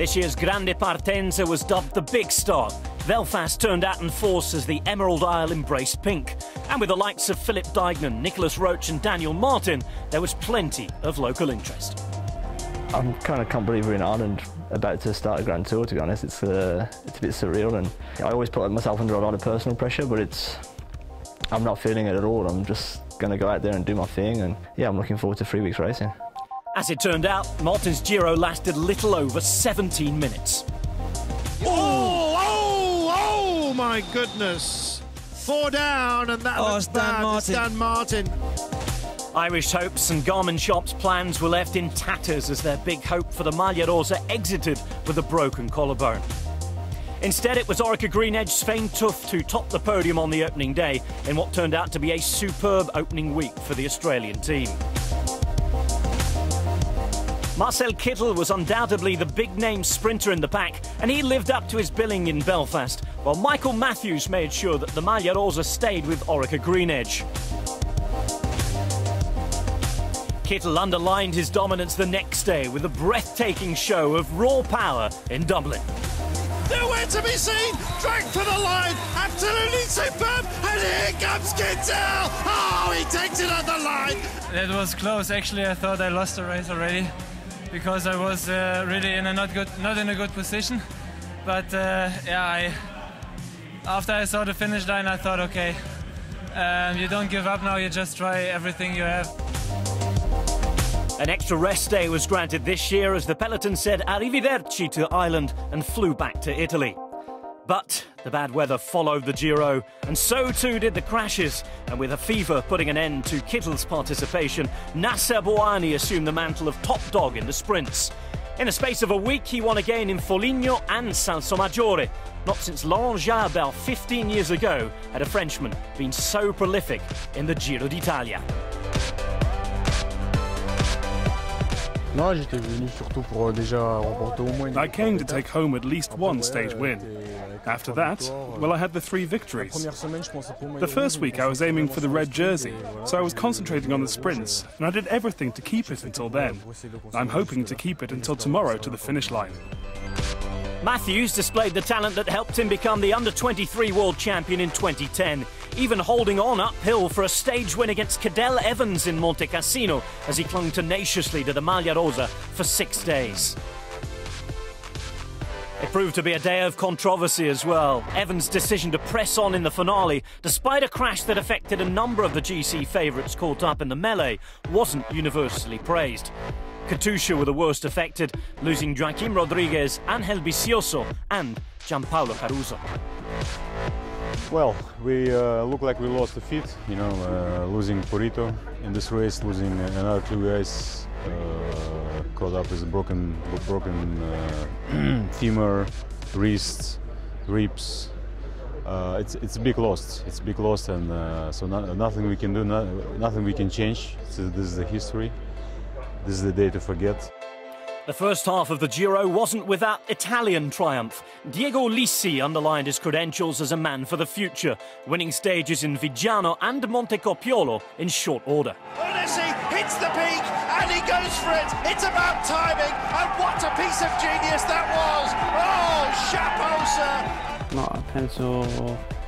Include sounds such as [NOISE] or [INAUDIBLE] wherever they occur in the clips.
This year's Grande Partenza was dubbed the Big Star. Belfast turned out in force as the Emerald Isle embraced pink. And with the likes of Philip Deignan, Nicolas Roche and Daniel Martin, there was plenty of local interest. I'm kind of can't believe we're in Ireland about to start a Grand Tour, to be honest. It's, uh, it's a bit surreal and I always put myself under a lot of personal pressure, but it's, I'm not feeling it at all. I'm just going to go out there and do my thing and yeah, I'm looking forward to three weeks racing. As it turned out, Martin's Giro lasted little over 17 minutes. Oh, oh, oh my goodness. Four down, and that oh, looks Dan bad. Martin. Dan Martin. Irish hopes and Garmin-Sharp's plans were left in tatters as their big hope for the Maglia Rosa exited with a broken collarbone. Instead, it was Orica Greenedge Svein Tuft who topped the podium on the opening day in what turned out to be a superb opening week for the Australian team. Marcel Kittel was undoubtedly the big name sprinter in the pack, and he lived up to his billing in Belfast, while Michael Matthews made sure that the Maglia Rosa stayed with Orica Greenedge. Kittel underlined his dominance the next day with a breathtaking show of raw power in Dublin. Nowhere to be seen, dragged for the line, absolutely superb, and here comes Kittel! Oh, he takes it on the line! It was close, actually, I thought I lost the race already because I was uh, really in a not good, not in a good position. But uh, yeah, I, after I saw the finish line, I thought, okay, um, you don't give up now. You just try everything you have. An extra rest day was granted this year as the peloton said arrivederci to Ireland and flew back to Italy. But the bad weather followed the Giro, and so too did the crashes. And with a fever putting an end to Kittel's participation, Nacer Bouhanni assumed the mantle of top dog in the sprints. In a space of a week, he won again in Foligno and Salsomaggiore. Not since Laurent Jalabert 15 years ago had a Frenchman been so prolific in the Giro d'Italia. I came to take home at least one stage win. After that, well, I had the three victories. The first week I was aiming for the red jersey, so I was concentrating on the sprints, and I did everything to keep it until then. I'm hoping to keep it until tomorrow to the finish line. Matthews displayed the talent that helped him become the under 23 world champion in 2010, even holding on uphill for a stage win against Cadel Evans in Monte Cassino as he clung tenaciously to the Maglia Rosa for six days. It proved to be a day of controversy as well. Evans' decision to press on in the finale, despite a crash that affected a number of the GC favourites caught up in the melee, wasn't universally praised. Katusha were the worst affected, losing Joaquim Rodriguez, Angel Vicioso, and Giampaolo Caruso. Well, we uh, look like we lost a feet, you know, uh, losing Purito in this race, losing another two guys, uh, caught up with a broken, broken uh, [CLEARS THROAT] femur, wrists, ribs. Uh, it's it's a big loss. It's a big loss, and uh, so not, nothing we can do, not, nothing we can change. So this is the history. This is the day to forget. The first half of the Giro wasn't without Italian triumph. Diego Ulissi underlined his credentials as a man for the future, winning stages in Viggiano and Montecopiolo in short order. Ulissi hits the peak and he goes for it. It's about timing, and what a piece of genius that was! Oh, chapeau, sir! No, penso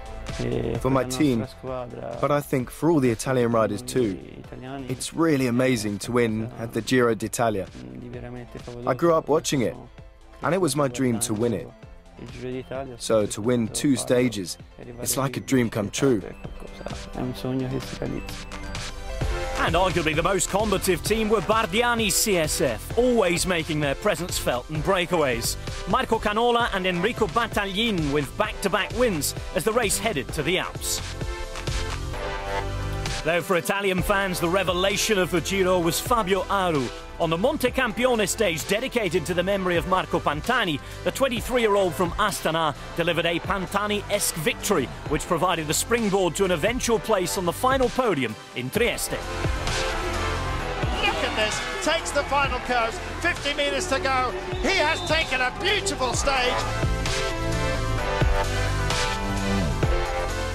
for my team, but I think for all the Italian riders too. It's really amazing to win at the Giro d'Italia. I grew up watching it, and it was my dream to win it. So to win two stages, it's like a dream come true. And arguably the most combative team were Bardiani's CSF, always making their presence felt in breakaways. Marco Canola and Enrico Battaglin with back-to-back -back wins as the race headed to the Alps. Though for Italian fans, the revelation of the Giro was Fabio Aru. On the Monte Campione stage dedicated to the memory of Marco Pantani, the 23-year-old from Astana delivered a Pantani-esque victory, which provided the springboard to an eventual place on the final podium in Trieste. Look at this, takes the final curves, 50 metres to go. He has taken a beautiful stage.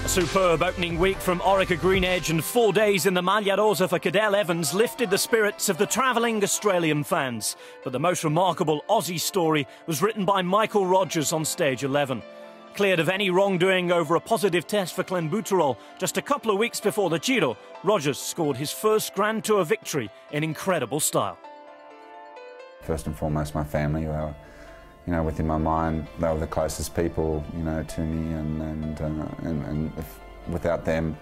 Superb opening week from Orica Green Edge and four days in the Maglia Rosa for Cadel Evans lifted the spirits of the travelling Australian fans. But the most remarkable Aussie story was written by Michael Rogers on stage 11. Cleared of any wrongdoing over a positive test for clenbuterol just a couple of weeks before the Giro, Rogers scored his first Grand Tour victory in incredible style. First and foremost, my family. You know, within my mind, they were the closest people, you know, to me, and and uh, and, and if, without them,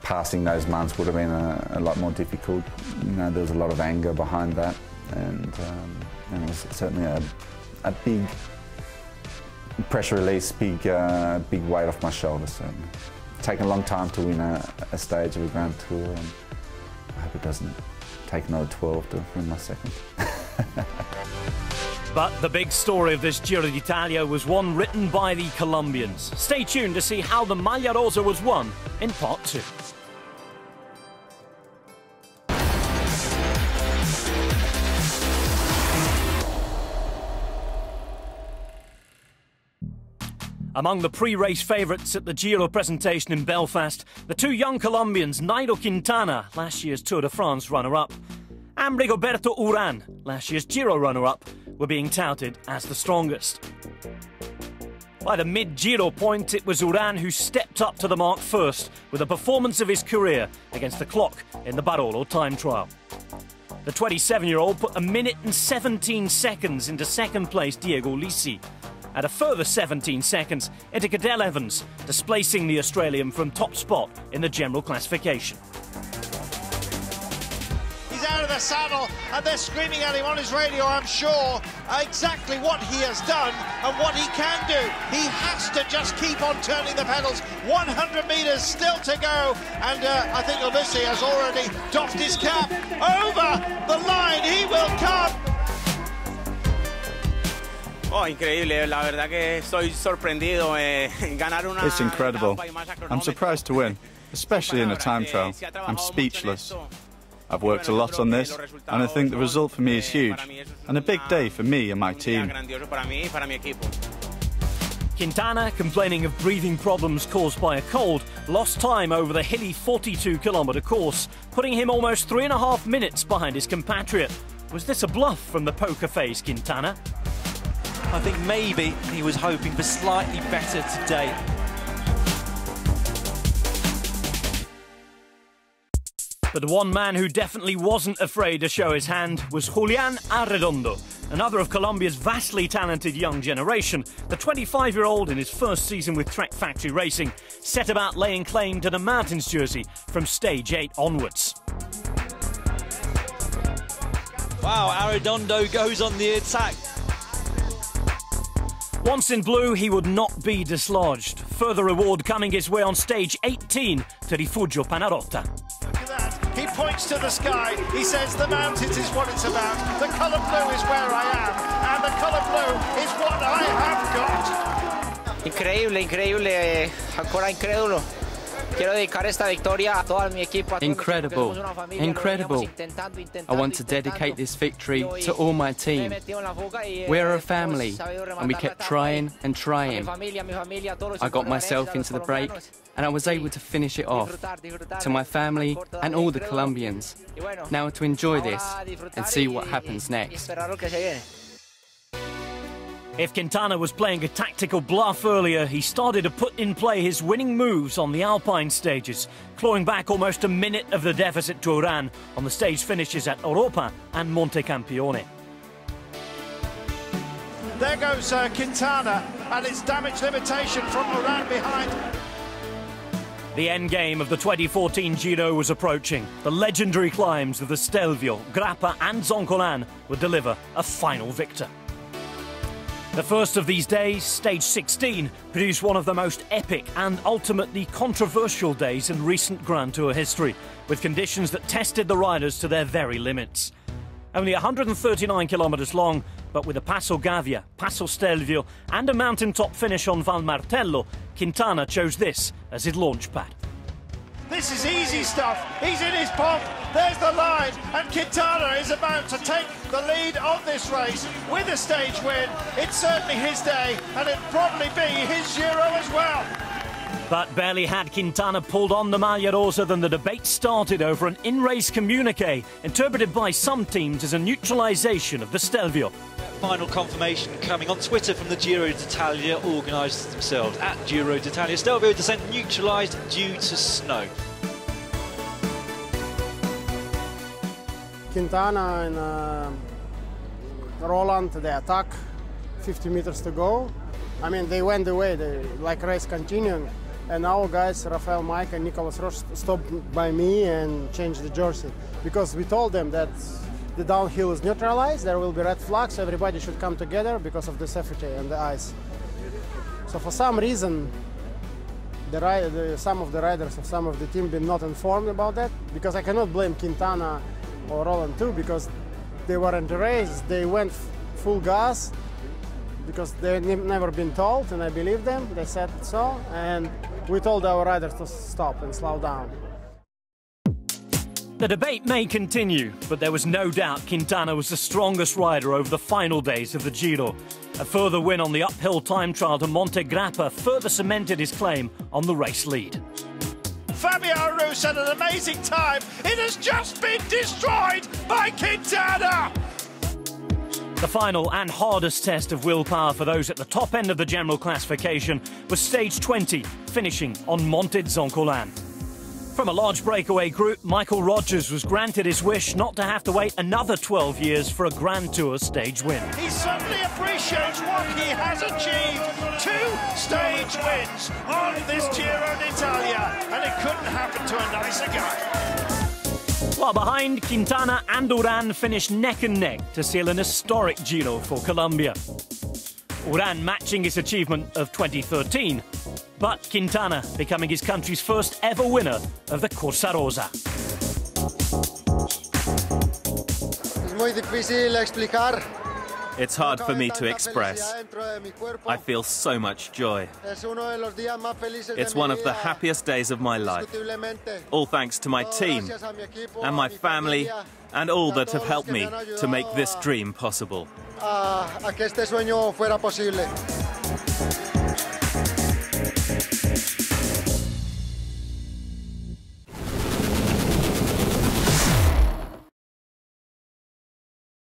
passing those months would have been a, a, lot more difficult. You know, there was a lot of anger behind that, and, um, and it was certainly a, a big pressure release, big, uh, big weight off my shoulders. So, taken a long time to win a, a stage of a Grand Tour, and I hope it doesn't take another 12 to win my second. [LAUGHS] but the big story of this Giro d'Italia was one written by the Colombians. Stay tuned to see how the Maglia Rosa was won in part two. Among the pre-race favourites at the Giro presentation in Belfast, the two young Colombians, Nairo Quintana, last year's Tour de France runner-up, and Rigoberto Uran, last year's Giro runner-up, were being touted as the strongest. By the mid-Giro point, it was Uran who stepped up to the mark first with a performance of his career against the clock in the Barolo time trial. The 27-year-old put a minute and 17 seconds into second place Diego Ulissi, at a further 17 seconds into Cadel Evans, displacing the Australian from top spot in the general classification. He's out of the saddle and they're screaming at him on his radio, I'm sure, exactly what he has done and what he can do. He has to just keep on turning the pedals. 100 metres still to go and uh, I think Ulissi has already doffed his cap. Over the line, he will come. Oh, increíble. La verdad que estoy sorprendido. Eh, [LAUGHS] ganar una it's incredible. I'm surprised to win, especially in a time trial. I'm speechless. I've worked a lot on this, and I think the result for me is huge, and a big day for me and my team. Quintana, complaining of breathing problems caused by a cold, lost time over the hilly 42 kilometre course, putting him almost three and a half minutes behind his compatriot. Was this a bluff from the poker face Quintana? I think maybe he was hoping for slightly better today. But the one man who definitely wasn't afraid to show his hand was Julian Arredondo, another of Colombia's vastly talented young generation. The 25-year-old in his first season with Trek Factory Racing set about laying claim to the Mountains jersey from stage 8 onwards. Wow, Arredondo goes on the attack. Once in blue, he would not be dislodged. Further reward coming his way on stage 18 to Rifugio Panarotta. He points to the sky. He says the mountains is what it's about. The colour blue is where I am. And the colour blue is what I have got. Increíble, increíble. Eh, Ancora incrédulo. Incredible, incredible. I want to dedicate this victory to all my team. We're a family, and we kept trying and trying. I got myself into the break, and I was able to finish it off. To my family and all the Colombians. Now to enjoy this and see what happens next. If Quintana was playing a tactical bluff earlier, he started to put in play his winning moves on the Alpine stages, clawing back almost a minute of the deficit to Uran on the stage finishes at Oropa and Monte Campione. There goes uh, Quintana, and it's damage limitation from Uran behind. The end game of the 2014 Giro was approaching. The legendary climbs of the Stelvio, Grappa and Zoncolan would deliver a final victor. The first of these days, stage 16, produced one of the most epic and ultimately controversial days in recent Grand Tour history, with conditions that tested the riders to their very limits. Only 139 kilometres long, but with a Passo Gavia, Passo Stelvio, and a mountaintop finish on Val Martello, Quintana chose this as his launch pad. This is easy stuff. He's in his pomp. There's the line. And Quintana is about to take the lead of this race with a stage win. It's certainly his day, and it'll probably be his Giro as well. But barely had Quintana pulled on the Maglia Rosa than the debate started over an in-race communique interpreted by some teams as a neutralisation of the Stelvio. Final confirmation coming on Twitter from the Giro d'Italia organisers themselves. At Giro d'Italia, Stelvio descent neutralised due to snow. Quintana and uh, Rolland, they attack, 50 meters to go. I mean, they went away, they, like race continuing. And our guys, Rafal Majka and Nicolas Roche, stopped by me and changed the jersey. Because we told them that the downhill is neutralized, there will be red flags, everybody should come together because of the safety and the ice. So for some reason, the, the, some of the riders of some of the team been not informed about that, because I cannot blame Quintana or Rolland too, because they were in the race, they went full gas, because they've never been told, and I believe them, they said so, and we told our riders to stop and slow down. The debate may continue, but there was no doubt Quintana was the strongest rider over the final days of the Giro. A further win on the uphill time trial to Monte Grappa further cemented his claim on the race lead. Fabio had an amazing time. It has just been destroyed by Quintana. The final and hardest test of willpower for those at the top end of the general classification was stage 20, finishing on Monte Zoncolan. From a large breakaway group, Michael Rogers was granted his wish not to have to wait another 12 years for a Grand Tour stage win. He certainly appreciates what he has achieved. Two stage wins on this Giro d'Italia, and it couldn't happen to a nicer guy. While behind, Quintana and Uran finished neck and neck to seal an historic Giro for Colombia. Uran matching his achievement of 2013, but Quintana becoming his country's first ever winner of the Corsa Rosa. It's hard for me to express. I feel so much joy. It's one of the happiest days of my life. All thanks to my team and my family and all that have helped me to make this dream possible.